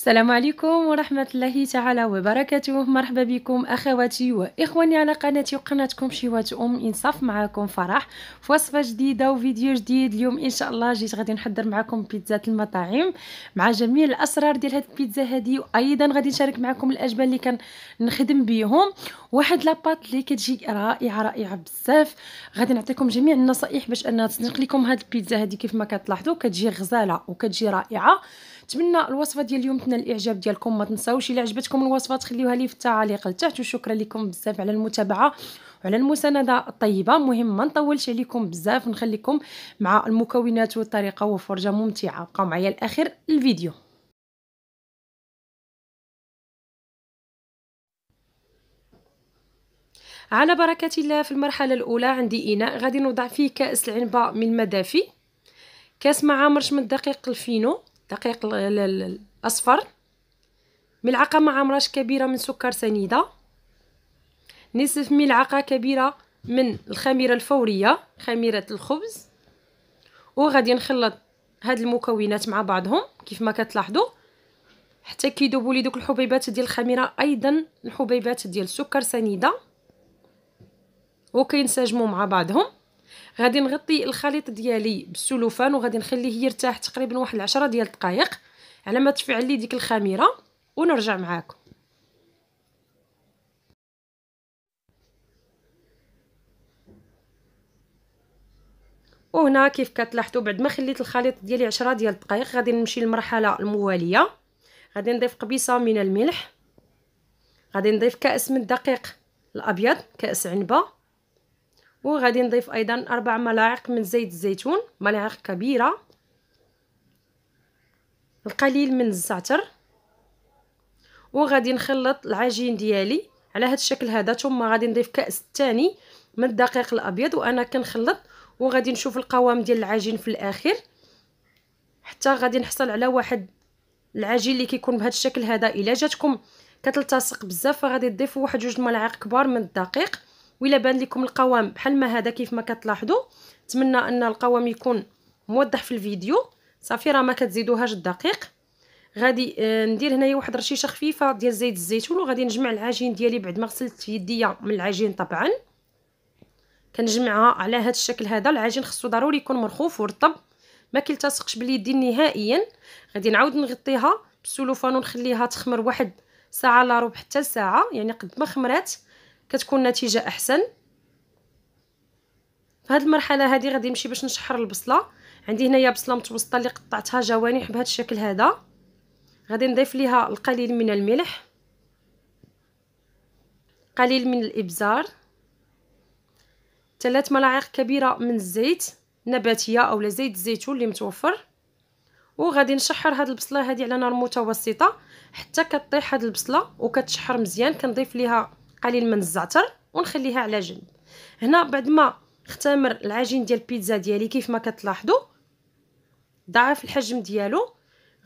السلام عليكم ورحمة الله تعالى وبركاته. مرحبا بكم أخواتي وإخواني على قناتي وقناتكم شيوات أم. إنصاف معكم فرح في وصفة جديدة وفيديو جديد. اليوم إن شاء الله جيت غادي نحضر معكم بيتزات المطاعم مع جميع الأسرار ديال هاد البيتزا هادي. وأيضا غادي نشارك معكم الأجبان اللي كنخدم بيهم. واحد لاباط اللي كتجي رائعة رائعة بزاف. غادي نعطيكم جميع النصائح باش أنها تنقل لكم هاد البيتزا هادي كيف ما كتلاحظوا. كتجي غزالة وكتجي رائعة. نتمنى الوصفة ديال اليوم تنال الإعجاب ديالكم. ما تنساوش إلا عجبتكم الوصفة تخليوها لي في التعاليق لتحت وشكرا لكم بزاف على المتابعة وعلى المساندة الطيبة. مهم ما نطولش عليكم بزاف نخليكم مع المكونات والطريقة وفرجة ممتعة. بقاو معايا الآخر الفيديو. على بركة الله في المرحلة الأولى عندي إناء. غادي نوضع فيه كأس العنبة من المدافي. كأس مع مرش من الدقيق الفينو. دقيق الأصفر. ملعقة مع مرش كبيرة من سكر سنيدة. نصف ملعقة كبيرة من الخميرة الفورية خميرة الخبز. وغادي نخلط هاد المكونات مع بعضهم كيف ما كتلاحظوا. حتى كيذوبوا لي دوك الحبيبات ديال الخميرة أيضا الحبيبات ديال السكر سنيدة. وكينسجموا مع بعضهم. غادي نغطي الخليط ديالي بالسلوفان وغادي نخليه يرتاح تقريبا واحد العشرة ديال الدقائق على ما تفعل لي ديك الخميرة. ونرجع معاكم. وهنا كيف كتلاحظوا بعد ما خليت الخليط ديالي عشرة ديال الدقائق غادي نمشي للمرحلة الموالية. غادي نضيف قبيصة من الملح. غادي نضيف كأس من الدقيق الأبيض كأس عنبة. وغادي نضيف أيضا أربع ملاعق من زيت الزيتون ملاعق كبيرة. القليل من الزعتر. وغادي نخلط العجين ديالي. على هذا الشكل هذا ثم غادي نضيف كأس الثاني من الدقيق الأبيض وأنا كنخلط. وغادي نشوف القوام ديال العجين في الآخر حتى غادي نحصل على واحد العجين اللي كيكون بهذا الشكل هذا إلا جاتكم كتلتصق بزاف فغادي تضيفوا واحد جوج ملاعق كبار من الدقيق. وإلا بان لكم القوام. بحال ما هذا كيف ما كتلاحظوا نتمنى أن القوام يكون موضح في الفيديو. صافي راه ما كتزيدوهاش الدقيق. غادي آه، ندير هنايا واحد رشيشة خفيفة ديال زيت الزيتون وغادي نجمع العجين ديالي بعد ما غسلت يديا من العجين طبعا. كنجمعها على هذا الشكل هذا. العجين خصو ضروري يكون مرخوف ورطب ما كيلتصقش باليدين نهائيا. غادي نعاود نغطيها بالسلوفان ونخليها تخمر واحد ساعة إلا ربع حتى ساعة يعني قد ما خمرات. كتكون النتيجه أحسن. في المرحلة هذه غادي نمشي باش نشحر البصلة. عندي هنايا بصلة متوسطة اللي قطعتها جوانح بهذا الشكل هذا. غادي نضيف ليها القليل من الملح. قليل من الإبزار. ثلاث ملاعق كبيرة من الزيت نباتية اولا زيت الزيتون اللي متوفر. وغادي نشحر هاد البصلة هذه على نار متوسطة. حتى كطيح هاد البصلة وكتشحر مزيان كنضيف ليها قليل من الزعتر ونخليها على جنب. هنا بعد ما اختمر العجين ديال البيتزا ديالي كيف ما كتلاحظوا ضعف الحجم ديالو.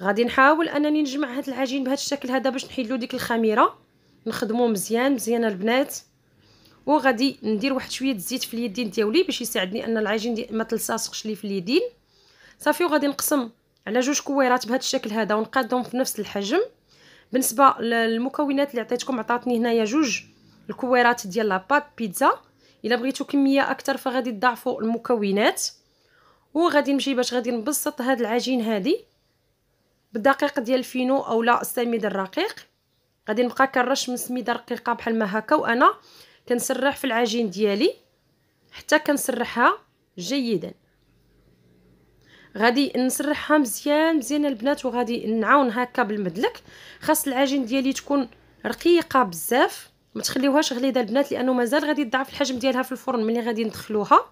غادي نحاول أنني نجمع هذا العجين بهذا الشكل هذا باش نحيدلو ديك الخميرة. نخدمو مزيان مزيان البنات. وغادي ندير واحد شوية الزيت في اليدين ديالي باش يساعدني أن العجين ما تلصقش لي في اليدين. صافي وغادي نقسم على جوج كويرات بهذا الشكل هذا ونقادهم في نفس الحجم. بالنسبة للمكونات اللي عطيتكم عطاتني هنايا جوج الكويرات ديال لاباط بيتزا. إلا بغيتو كمية أكثر فغادي تضاعفوا المكونات. وغادي نمشي باش غادي نبسط هاد العجين هادي بالدقيق ديال الفينو اولا السميد الرقيق. غادي نبقى كنرش من سميدة رقيقة بحال ما هكا وأنا كنسرح في العجين ديالي حتى كنسرحها جيدا. غادي نسرحها مزيان مزيان البنات وغادي نعاون هكا بالمدلك. خاص العجين ديالي تكون رقيقة بزاف. ما تخليوهاش غليظة البنات لأنه مازال غادي تضعف الحجم ديالها في الفرن ملي غادي ندخلوها.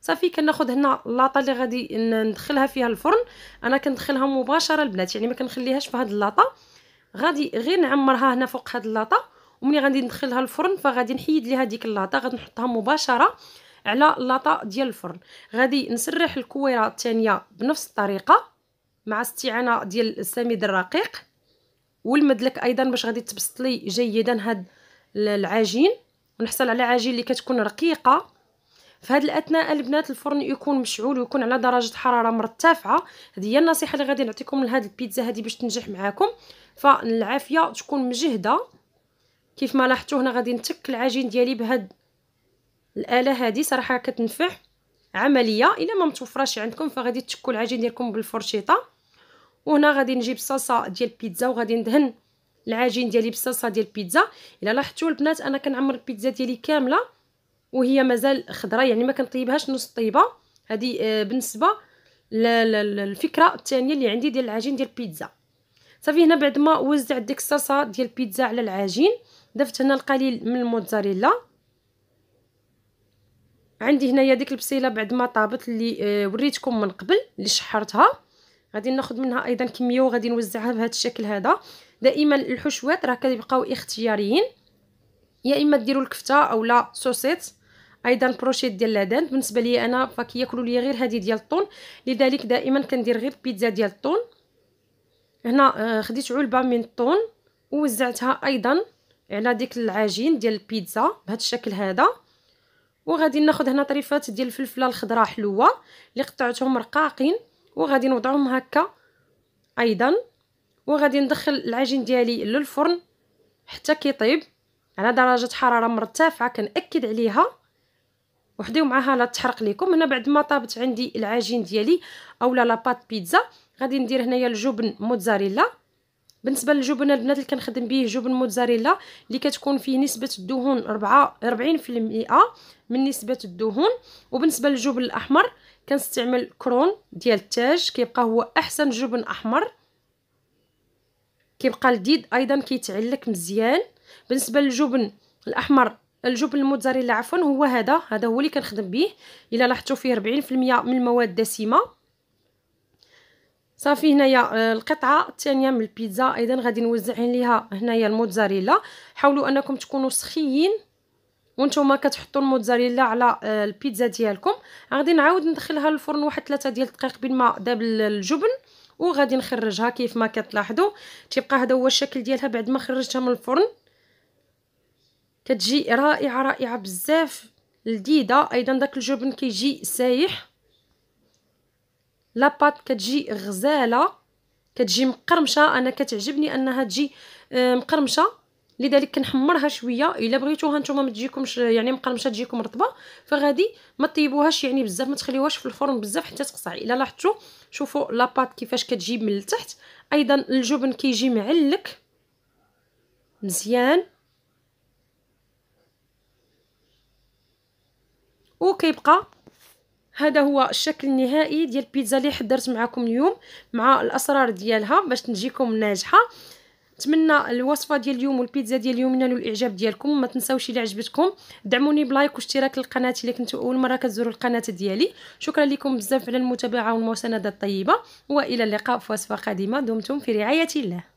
صافي كناخذ هنا اللاطه اللي غادي ندخلها فيها الفرن. أنا كندخلها مباشرة البنات يعني ما كنخليهاش في هذه اللاطه غادي غير نعمرها هنا فوق هذه اللاطه وملي غادي ندخلها الفرن فغادي نحيد ليها ديك اللاطه غادي نحطها مباشرة على اللاطه ديال الفرن. غادي نسرح الكويرة الثانية بنفس الطريقة مع استعانة ديال السميد الرقيق. والمدلك أيضا باش غادي تبسط لي جيدا هاد العجين ونحصل على عجين اللي كتكون رقيقة. في هذه الأثناء البنات الفرن يكون مشعول ويكون على درجة حرارة مرتفعة. هذه هي النصيحة اللي غادي نعطيكم لهاد البيتزا هذه باش تنجح معاكم. فالعافية تكون مجهدة. كيف ما لاحظتوا هنا غادي نتك العجين ديالي بهاد الآلة هذه صراحة كتنفع. عملية إلا ما متوفراش عندكم فغادي تشكوا العجين ديالكم بالفرشيطة. وهنا غادي نجيب الصلصه ديال البيتزا وغادي ندهن العجين ديالي بالصلصه ديال البيتزا. إلا لاحظتوا البنات أنا كنعمر البيتزا ديالي كاملة وهي مازال خضراء يعني ما كنطيبهاش نص طيبة. هذه آه، بالنسبة للفكرة الثانية اللي عندي ديال العجين ديال البيتزا. صافي هنا بعد ما وزعت ديك الصلصة ديال البيتزا على العجين ضفت هنا القليل من الموتزاريلا. عندي هنايا ديك البصيلة بعد ما طابت اللي آه وريتكم من قبل اللي شحرتها. غادي ناخذ منها أيضا كمية وغادي نوزعها بهذا الشكل هذا. دائما الحشوات راه كيبقاو اختياريين. يا إما ديروا الكفتة اولا saucisse. أيضا brochettes ديال la dinde بالنسبة لي أنا فكياكلوا لي غير هذه ديال الطون. لذلك دائما كندير غير بيتزا ديال الطون. هنا آه خديت علبة من الطون ووزعتها أيضا على ديك العجين ديال البيتزا بهذا الشكل هذا. وغادي ناخذ هنا طريفات ديال الفلفلة الخضراء حلوة اللي قطعتهم رقاقين. وغادي نوضعهم هكا أيضا. وغادي ندخل العجين ديالي للفرن حتى كيطيب على درجة حرارة مرتفعة كنأكد عليها. وحديو معاها لا تحرق لكم هنا بعد ما طابت عندي العجين ديالي أولا لاباط بيتزا. غادي ندير هنايا الجبن موتزاريلا. بالنسبة للجبن البنات اللي كنخدم به جبن موتزاريلا اللي كتكون فيه نسبة الدهون 4 40% من نسبة الدهون. وبالنسبة للجبن الأحمر كنستعمل كرون ديال التاج كيبقى هو أحسن جبن أحمر. كيبقى لذيذ أيضا كيتعلك مزيان. بالنسبة للجبن الأحمر الجبن الموتزاريلا عفوا هو هذا هذا هو اللي كنخدم به. إلا لاحظتوا فيه 40% من المواد الدسمه صافي هنايا آه، القطعة الثانية من البيتزا أيضا غادي نوزع عليها هنايا الموتزاريلا. حاولوا أنكم تكونوا سخيين وأنتم كتحطوا الموتزاريلا على آه، البيتزا ديالكم. غادي نعاود ندخلها للفرن واحد 3 ديال الدقائق بين ما داب الجبن. وغادي نخرجها كيف ما كتلاحظوا. تيبقى هذا هو الشكل ديالها بعد ما خرجتها من الفرن. كتجي رائعة رائعة بزاف. لذيذه أيضا داك الجبن كيجي سايح. لاباط كتجي غزالة. كتجي مقرمشة. أنا كتعجبني أنها تجي آه، مقرمشة. لذلك كنحمرها شوية. إلا بغيتوها نتوما ما تجيكمش يعني مقرمشة تجيكم رطبة فغادي ما طيبوهاش يعني بزاف ما تخليوهاش في الفرن بزاف حتى تقصع إلا لاحظتوا شوفوا لاباط كيفاش كتجي من التحت. أيضا الجبن كيجي معلك مزيان. وكيبقى هذا هو الشكل النهائي ديال البيتزا اللي حضرت معكم اليوم مع الأسرار ديالها باش تجيكم ناجحة. نتمنى الوصفة ديال اليوم والبيتزا ديال اليوم ينالوا الاعجاب ديالكم ما تنساوش إلا عجبتكم. دعموني بلايك واشتراك للقناة إلا كنتوا أول مرة كتزوروا القناة ديالي. شكرا لكم بزاف على المتابعة والمساندة الطيبة وإلى اللقاء في وصفة قادمة. دمتم في رعاية الله.